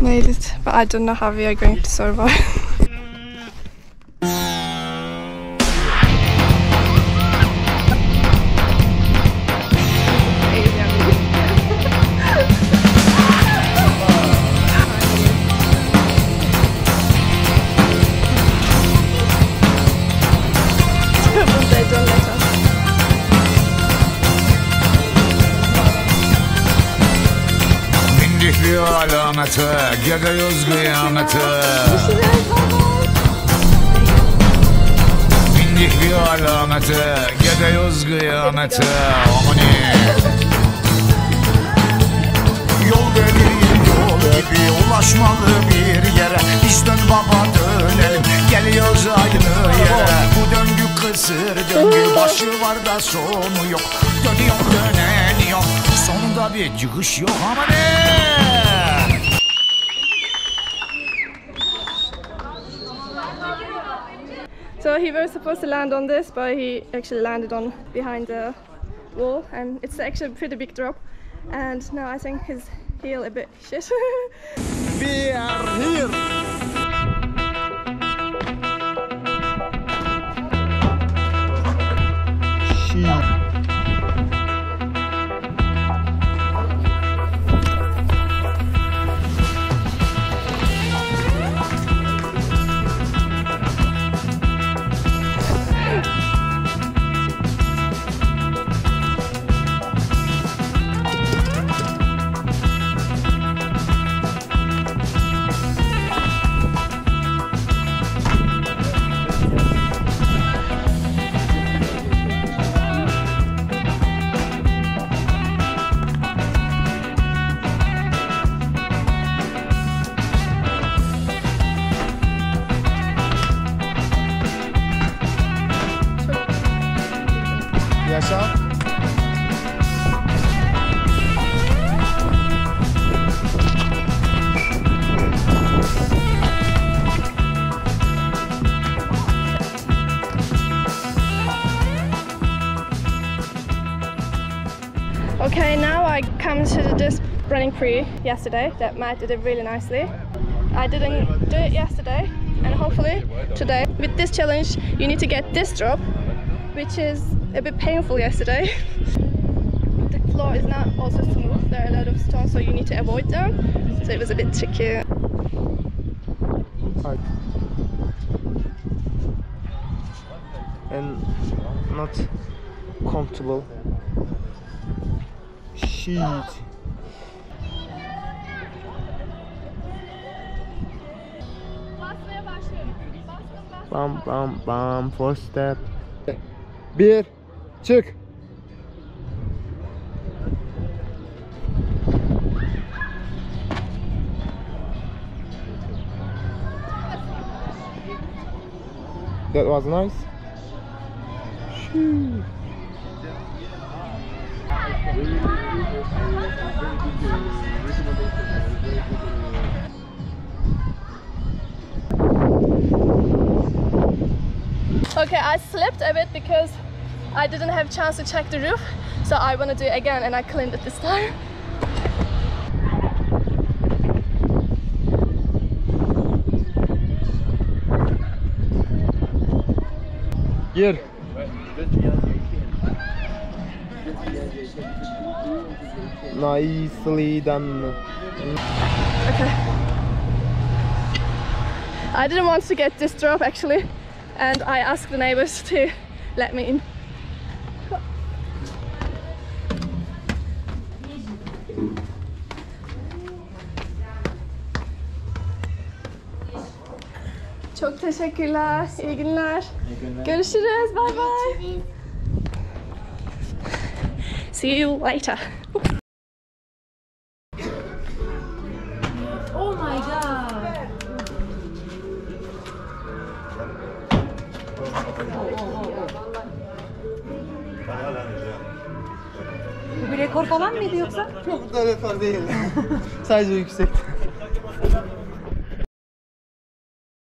made it, but I don't know how we are going to survive. Bindik bir alamete Gidiyoruz kıyamete. Bindik bir alamete Gidiyoruz kıyamete. Amani Yol değil yol gibi ulaşmalı bir yere. Biz dön baba dönelim geliyoruz aynı yere. Bu döngü kısır döngü başı var da sonu yok. Dönüyor dönen yok. Sonunda bir çıkış yok ama ne? So he was supposed to land on this, but he actually landed on behind the wall, and it's actually a pretty big drop. And now I think his heel a bit shit. We are here. Okay, now I come to the disc running free yesterday that Mert did it really nicely. I didn't do it yesterday, and hopefully today. With this challenge, you need to get this drop, which is a bit painful yesterday. the floor is not also smooth. There are a lot of stones, so you need to avoid them. So it was a bit tricky. And not comfortable. Shit. Bam bam bam four step. Bir çık. That was nice. Okay, I slipped a bit because I didn't have chance to check the roof, so I want to do it again, and I cleaned it this time. Gir. Nicely done. Okay. I didn't want to get this drop actually, and I asked the neighbors to let me in. Çok teşekkürler. İyi günler. Görüşürüz. Bye bye. See you later. Bir rekor falan mıydı yoksa? Çok da rekor değil. Sadece yüksek.